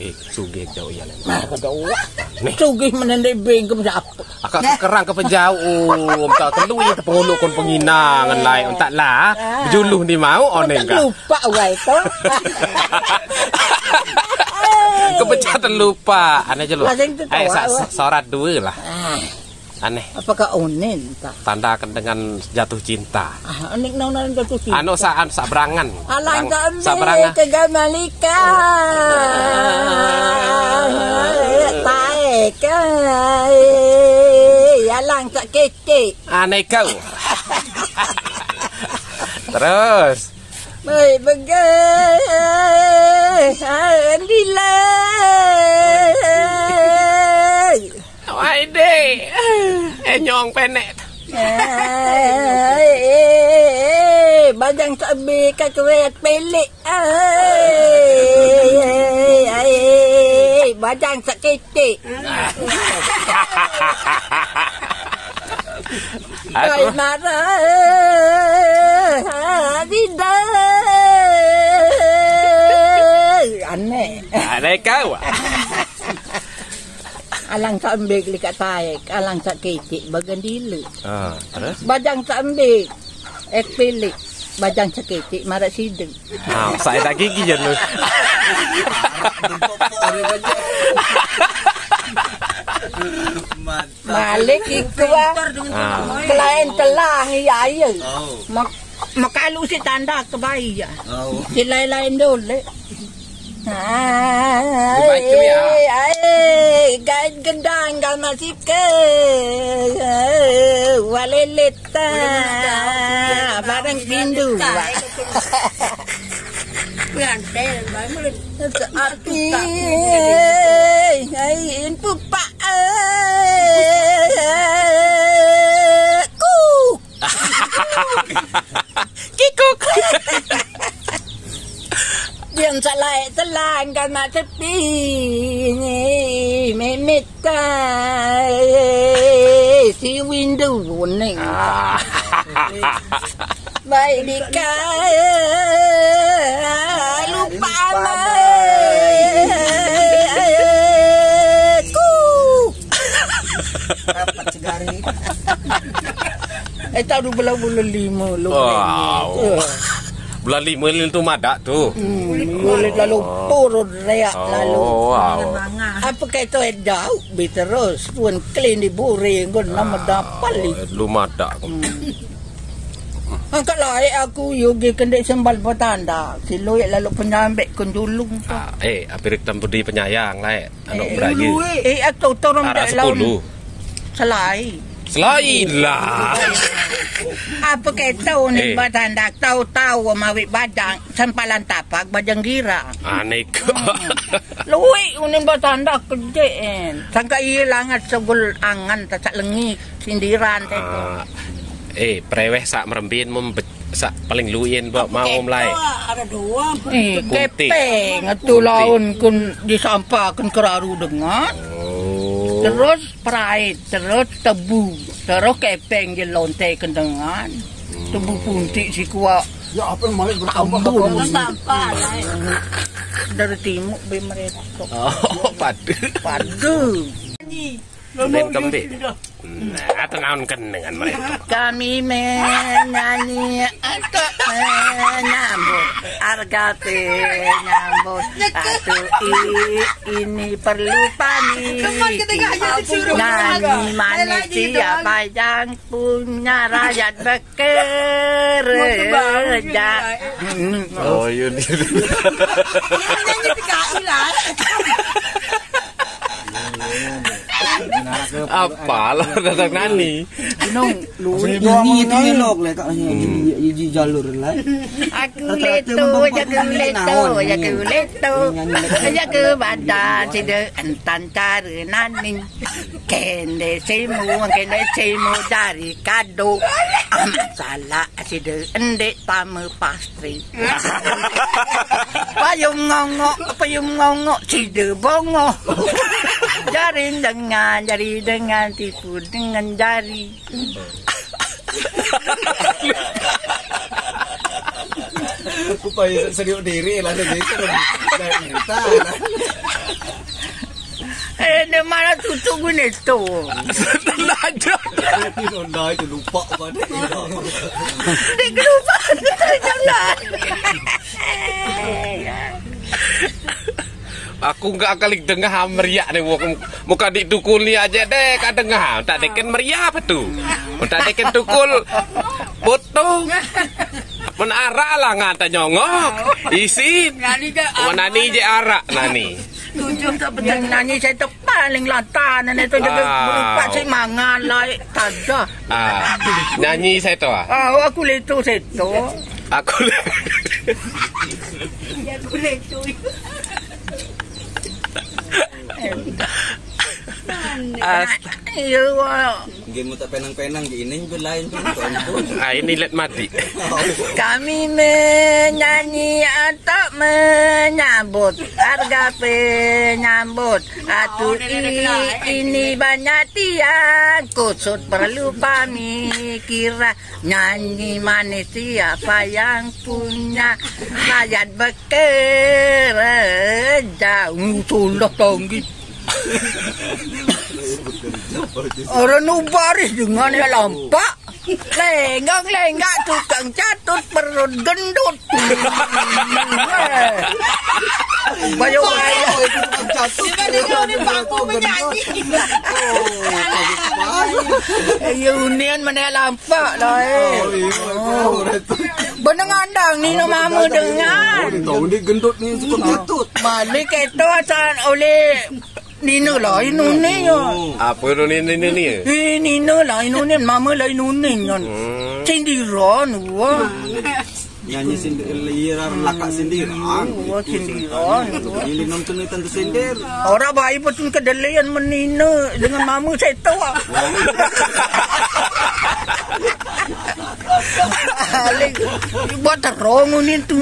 Eh, sugih jauh ya lah. Nih. Sugih menendek beng ke apa? Akak kekerang ke pejauh. Tak telu ya terpenguluk kon penginangan lain. Tak lah. Berjuluh ni mau oneng Tak kah? lupa awak itu. Kepecah terlupa. Aneh je lu. Tu Eh, sorat dua lah. Ah, Aneh. Apakah onen tak? Tandakan dengan jatuh cinta. Ah, onek nang nang jatuh cinta. Anu saan sak berangan. Alang tak sak ambil berangan. ke Gamalika. Taek. Alang tak kekek. Aneh kau. Terus. Baik bagai. Alhamdulillah. Wai deh. Eh nyong penek. Eh, Bajang tak ambil kat kewet pelik. Ai, ai, Bajang tak ketik. Kau Aku marah. Tidak. Alang tak ambil dekat taek. Alang tak ketik. Bagian dila. Ah, terus. Bajang tak ambil. Ek pelik. Bajang tak ketik. Marak sideng. Ah, saya tak gigi je lu. Malik ikut ah. Ah. Kelain telah ya ya. Mak makalu si tanda ke bayi ya. Si lain-lain dulu. Gendang gal masih ke, waleleta, barang pindu. Api, ai, pupa, ku. นสลายสลานกันมาสักปีนี่ไม่ไม่ตายซีวินดูนนี่ไม่ดีกันลูกป้าเลยกูไอ้ตาดูเบลาบุลลีมูลูกเออ Bulan lima ni tu madak tu. Hmm, boleh lalu turun reak lalu. Oh, wow. Apa kata eh jauh bi terus tuan clean di buri gon nama dapat li. Lu madak. Angkat lah eh, aku yogi kendek sembal petanda. Si loy lalu penyambek kon julung. Ah, eh, apirik tambudi penyayang lah. Anak berayu. Eh aku Arah dek laun. sepuluh. Selai. Selain lah. Apa kata ni Eh. petanda tahu-tahu mawik badang sempalan tapak bajang gira. Aneh kau. Luwi unin batanda kedeen. Sangka ilang at sagul angan ta sa lengi sindiran. Ah, eh, preweh sak merembin membet sak paling luin buat mau mulai. Ada dua. Eh, kepeng atu laun kun disampakan keraru dengan. Oh. Terus prait, terus tebu, terus kepeng je lonte kendengan. Tebu puntik si kuat Ya apa yang malah ambul. Apa? Dari timur be mereka. Oh, padu. Padu. Lain kembali. Nah, tenang dengan mereka. Kami menyanyi atau menyambut harga nyambut atau ini perlu panik nani manusia yang punya rakyat bekerja Oh, yun. Apa lah datang nani? nung Ini itu elok lah kat sini. Ini jalur lah. Aku leto, jaga leto, jaga leto, jaga badan sida entan cara naning. Kende semu, kende semu dari kado. Masalah sida endek tamu pastri. Payung ngongok, payung ngongok, sida bongo. Jari dengan, jari dengan, tipu dengan jari. Supaya serius diri lah. Jadi itu dah minta lah. mana tutup gue neto. Setelah aja. Nah itu lupa pada. Dia lupa jalan. Aku enggak kali dengar meriak ni muka, muka di tukul ni aja deh kak dengar. Tak deken meriak apa tu? Tak deken tukul foto. Pun arak lah ngata nyongok. Isin. Nani ke? Mana ni je arak nani. Tujuh tak betul nyanyi saya tu paling lantar nenek tu jadi berupa saya mangan lah tak ada. Ah, nyanyi saya tu ah. Ah, aku leto saya tu. Aku Aku leto. Ah, Ya, wah. Game mu tak penang-penang gini belain tu. ah, ini let mati. Kami menyanyi atau menyambut harga penyambut Atu i, ini banyak tiang kusut perlu pemikiran Nyanyi manis siapa yang punya Rakyat bekerja Sulah tonggit Orang nu baris dengan yang lampak Lenggak lenggak tukang catut. Perut gendut Bayo bayo Union mana lampak lah eh. Benang andang ni nama mamu dengar. Tahu ni gendut ni catut. Balik itu asal oleh Nino lah Inuni ya Apa tu ni ni ni ni? Eh Nino lah Inuni Mama lah kan Hmm. Sindiran wah Nyanyi sindiran, lakak sindiran. Wah sindiran wah. Ini nonton ni tentu sindir. Orang baik pun kedelian menina dengan mama saya tahu. Buat terong ni tu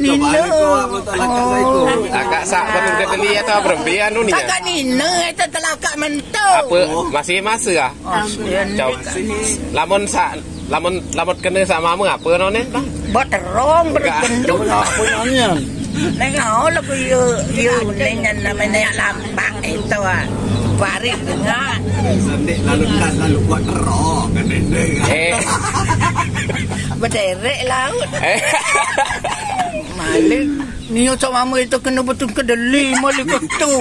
Nina. aku tak lakak saya kau. Agak sak betul ke beli atau berembi anu ni? Takkan Nina itu telah kak mentu. Apa masih masa ah? Jauh. Lamun sak lamun lamun kena sama mama apa no ni? Buat terong bergendut. Apa nanya? Nengok lah ku yu yu dengan namanya yang lampak itu ah. Baris dengar. Sandik lalu dan lalu buat terok kan ini. Eh. Berderek laut. Malik Ni macam mama itu kena betul kedeli Malik itu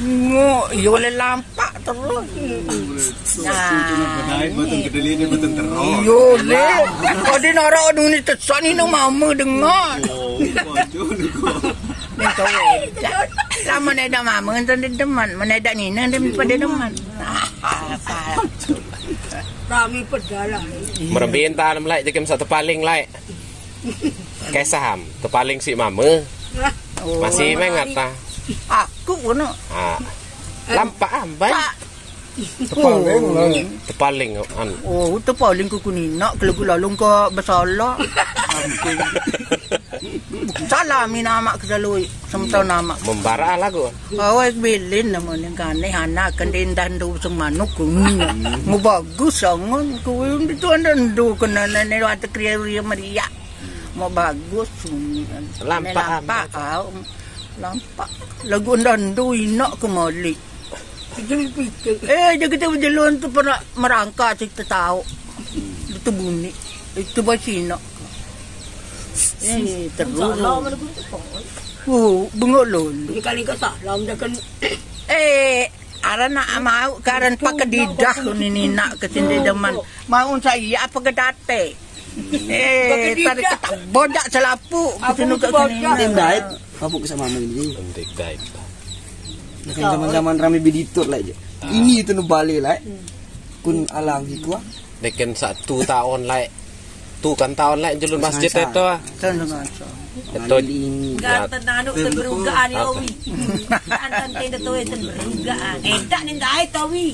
Ngok Ya boleh lampak terus Nah Betul kedeli ni betul terok. Yo le Kau dia narak ni ni tesan ni no mama dengar Oh, baju ni kau. Lama ni ada mama Entah dia deman Mana ada ni Dia pada deman Rami pedalah. Merembi entah nam lai jekem satu paling lai. Kesaham, tepaling si mama. Masih mengat ta. Aku pun nak Ha. Lampak ambai. Pak Tepaling lah. Tepaling an. Oh, tu paling kuku ni nak kalau aku lalu kau bersalah. Salah mi nama ke sementara nama. Membara lagu. Awak bilin nama ni kan ni anak kan dan du semanuk ku. Mu bagus sangat ku itu anda du kena ni waktu kriya Maria. Mau bagus. Lampak, lampak. Lampak. Lagu anda du inak ke malik. Eh, dia kita berjalan tu pernah merangkak kita tahu. Itu bunyi. Itu basina. Eh, terus. Salah mana pun tak. Oh, bengok lol. Ini kali kau salah dia kan Eh, ara nak mau karan pakai didah ni ni nak ke sini deman. Mau saya apa ke date. Eh, tadi kita bodak selapu ke sini ke sini. Tim diet. Apa ke sama ini? Penting dai. Kan zaman-zaman rame biditur lah je. Ini tu nu balik lah. Kun alang hiku ah. Deken satu tahun lai. Tu kan tahun lai julun masjid itu ah. Ngasa. Itu ini. Gata nanuk terberugaan ya wi. Antan tenda tu itu terberugaan. Eh tak ni dai tawi.